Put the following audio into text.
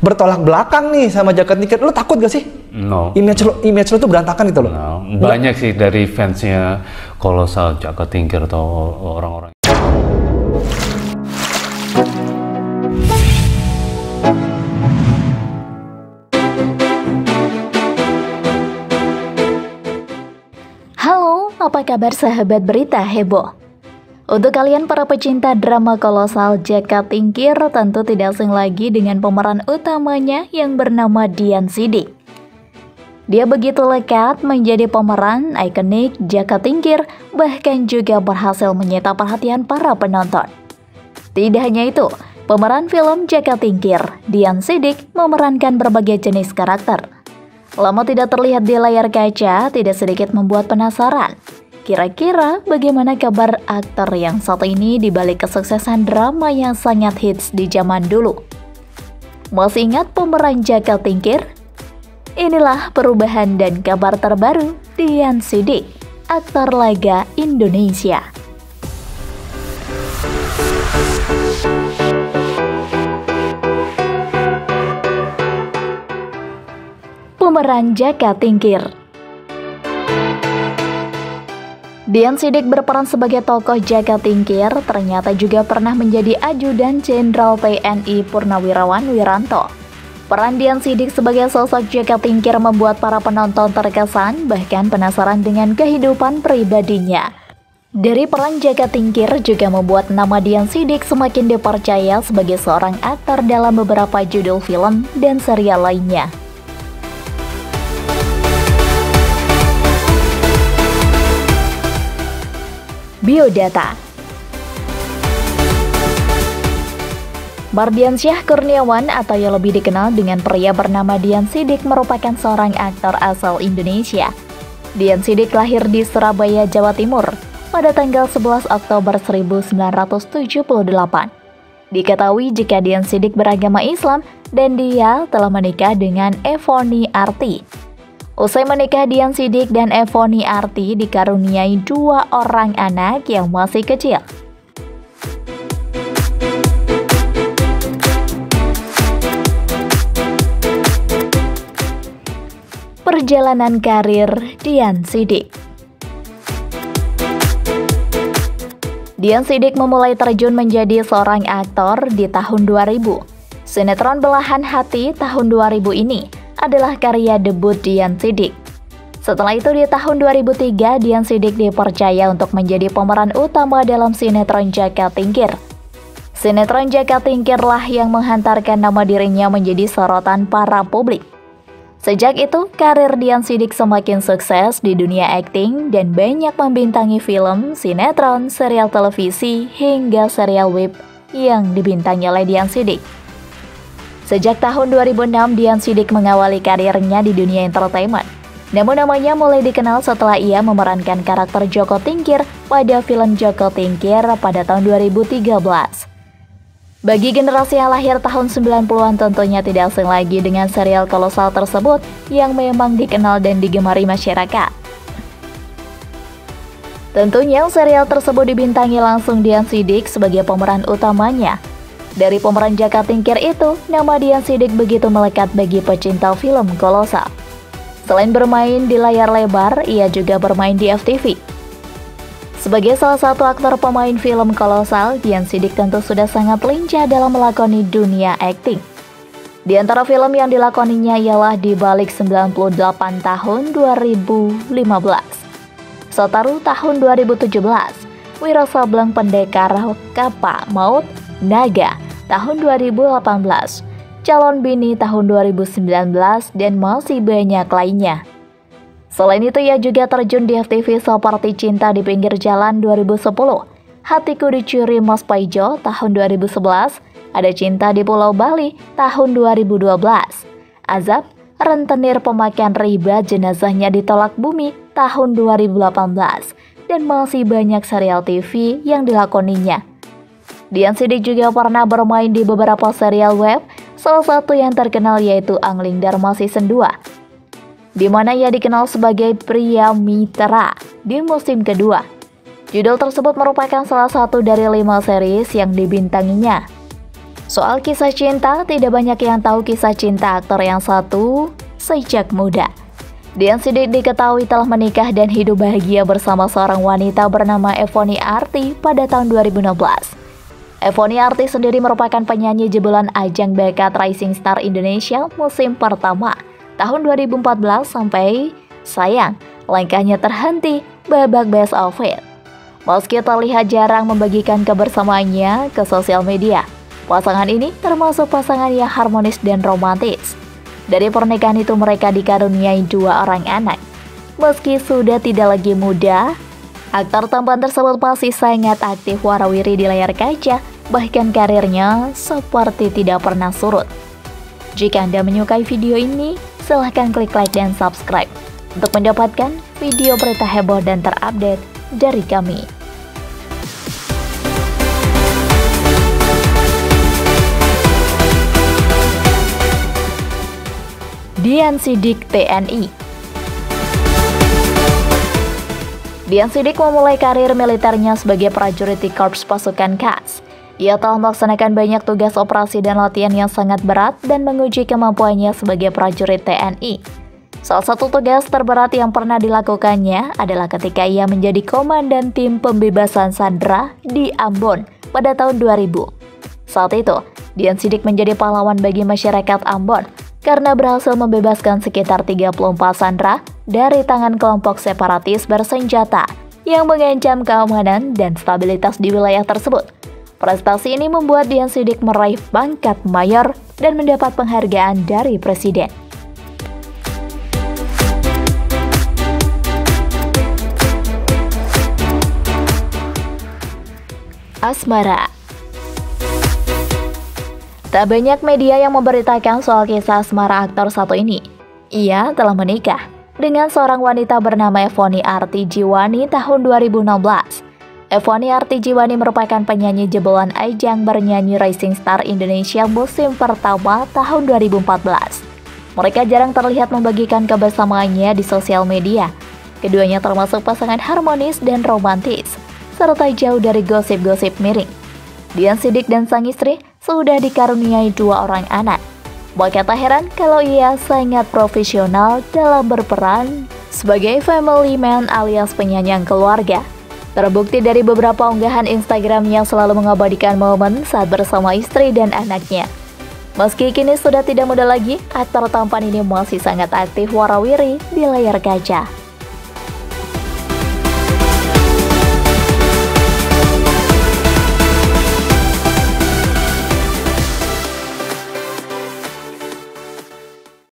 bertolak belakang nih sama jaket tiket. Lu takut gak sih? No. Image lu, image lu tuh berantakan gitu loh. No. Banyak sih dari fansnya kolosal Jaka Tingkir atau orang-orang. Halo, apa kabar sahabat berita heboh? Untuk kalian para pecinta drama kolosal Jaka Tingkir tentu tidak asing lagi dengan pemeran utamanya yang bernama Dian Sidik. Dia begitu lekat menjadi pemeran ikonik Jaka Tingkir bahkan juga berhasil menyita perhatian para penonton. Tidak hanya itu, pemeran film Jaka Tingkir, Dian Sidik memerankan berbagai jenis karakter. Lama tidak terlihat di layar kaca tidak sedikit membuat penasaran. Kira-kira bagaimana kabar aktor yang satu ini dibalik kesuksesan drama yang sangat hits di zaman dulu? Masih ingat pemeran Jaka Tingkir? Inilah perubahan dan kabar terbaru Dian Sidik, aktor laga Indonesia. Pemeran Jaka Tingkir Dian Sidik berperan sebagai tokoh Jaka Tingkir, ternyata juga pernah menjadi ajudan Jenderal TNI Purnawirawan Wiranto. Peran Dian Sidik sebagai sosok Jaka Tingkir membuat para penonton terkesan bahkan penasaran dengan kehidupan pribadinya. Dari peran Jaka Tingkir juga membuat nama Dian Sidik semakin dipercaya sebagai seorang aktor dalam beberapa judul film dan serial lainnya. Biodata Mardiansyah Kurniawan atau yang lebih dikenal dengan pria bernama Dian Sidik merupakan seorang aktor asal Indonesia. Dian Sidik lahir di Surabaya, Jawa Timur pada tanggal 11 Oktober 1978. Diketahui jika Dian Sidik beragama Islam dan dia telah menikah dengan Evoni Arti. Usai menikah Dian Sidik dan Evoni Arti dikaruniai dua orang anak yang masih kecil. Perjalanan karir Dian Sidik Dian Sidik memulai terjun menjadi seorang aktor di tahun 2000. Sinetron Belahan Hati tahun 2000 ini adalah karya debut Dian Sidik. Setelah itu di tahun 2003, Dian Sidik dipercaya untuk menjadi pemeran utama dalam sinetron Jaka Tingkir. Sinetron Jaka Tingkirlah yang menghantarkan nama dirinya menjadi sorotan para publik. Sejak itu, karir Dian Sidik semakin sukses di dunia akting dan banyak membintangi film, sinetron, serial televisi, hingga serial web yang dibintangi oleh Dian Sidik. Sejak tahun 2006, Dian Sidik mengawali karirnya di dunia entertainment. Namun namanya mulai dikenal setelah ia memerankan karakter Joko Tingkir pada film Joko Tingkir pada tahun 2013. Bagi generasi yang lahir tahun 90-an tentunya tidak asing lagi dengan serial kolosal tersebut yang memang dikenal dan digemari masyarakat. Tentunya serial tersebut dibintangi langsung Dian Sidik sebagai pemeran utamanya. Dari pemeran Jaka Tingkir itu, nama Dian Sidik begitu melekat bagi pecinta film kolosal. Selain bermain di layar lebar, ia juga bermain di FTV. Sebagai salah satu aktor pemain film kolosal, Dian Sidik tentu sudah sangat lincah dalam melakoni dunia akting. Di antara film yang dilakoninya ialah Di Balik 98 Tahun 2015, Sotaru tahun 2017, Wiro Sableng Pendekar Kapa Maut Naga tahun 2018, Calon Bini tahun 2019, dan masih banyak lainnya. Selain itu ia juga terjun di FTV seperti Cinta di Pinggir Jalan 2010, Hatiku Dicuri Mas Paijo tahun 2011, Ada Cinta di Pulau Bali tahun 2012, Azab, Rentenir Pemakaian Riba Jenazahnya Ditolak Bumi tahun 2018, dan masih banyak serial TV yang dilakoninya. Dian Sidik juga pernah bermain di beberapa serial web, salah satu yang terkenal yaitu Angling Dharma Season 2 di mana ia dikenal sebagai pria mitra di musim kedua. Judul tersebut merupakan salah satu dari lima series yang dibintanginya. Soal kisah cinta, tidak banyak yang tahu kisah cinta aktor yang satu sejak muda. Dian Sidik diketahui telah menikah dan hidup bahagia bersama seorang wanita bernama Evoni Arti pada tahun 2016. Evoni Arti sendiri merupakan penyanyi jebolan ajang bakat Rising Star Indonesia musim pertama tahun 2014 sampai sayang langkahnya terhenti babak best of it. Meski terlihat jarang membagikan kebersamaannya ke sosial media, Pasangan ini termasuk pasangan yang harmonis dan romantis. Dari pernikahan itu mereka dikaruniai dua orang anak. Meski sudah tidak lagi muda, aktor tampan tersebut masih sangat aktif warawiri di layar kaca, bahkan karirnya seperti tidak pernah surut. Jika Anda menyukai video ini, silahkan klik like dan subscribe untuk mendapatkan video berita heboh dan terupdate dari kami. Dian Sidik TNI Dian Sidik memulai karir militernya sebagai prajurit di Korps Pasukan Khas. Ia telah melaksanakan banyak tugas operasi dan latihan yang sangat berat dan menguji kemampuannya sebagai prajurit TNI. Salah satu tugas terberat yang pernah dilakukannya adalah ketika ia menjadi komandan tim pembebasan Sandra di Ambon pada tahun 2000. Saat itu, Dian Sidik menjadi pahlawan bagi masyarakat Ambon karena berhasil membebaskan sekitar 34 sandera dari tangan kelompok separatis bersenjata yang mengancam keamanan dan stabilitas di wilayah tersebut. Prestasi ini membuat Dian Sidik meraih pangkat mayor dan mendapat penghargaan dari Presiden. Asmara Tak banyak media yang memberitakan soal kisah asmara aktor satu ini. Ia telah menikah dengan seorang wanita bernama Evoni Arti Jiwani tahun 2016. Evoni Arti Jiwani merupakan penyanyi jebolan ajang bernyanyi Rising Star Indonesia musim pertama tahun 2014. Mereka jarang terlihat membagikan kebersamaannya di sosial media. Keduanya termasuk pasangan harmonis dan romantis, serta jauh dari gosip-gosip miring. Dian Sidik dan sang istri sudah dikaruniai dua orang anak. Maka tak heran kalau ia sangat profesional dalam berperan sebagai family man alias penyayang keluarga. Terbukti dari beberapa unggahan Instagram yang selalu mengabadikan momen saat bersama istri dan anaknya. Meski kini sudah tidak muda lagi, aktor tampan ini masih sangat aktif warawiri di layar kaca.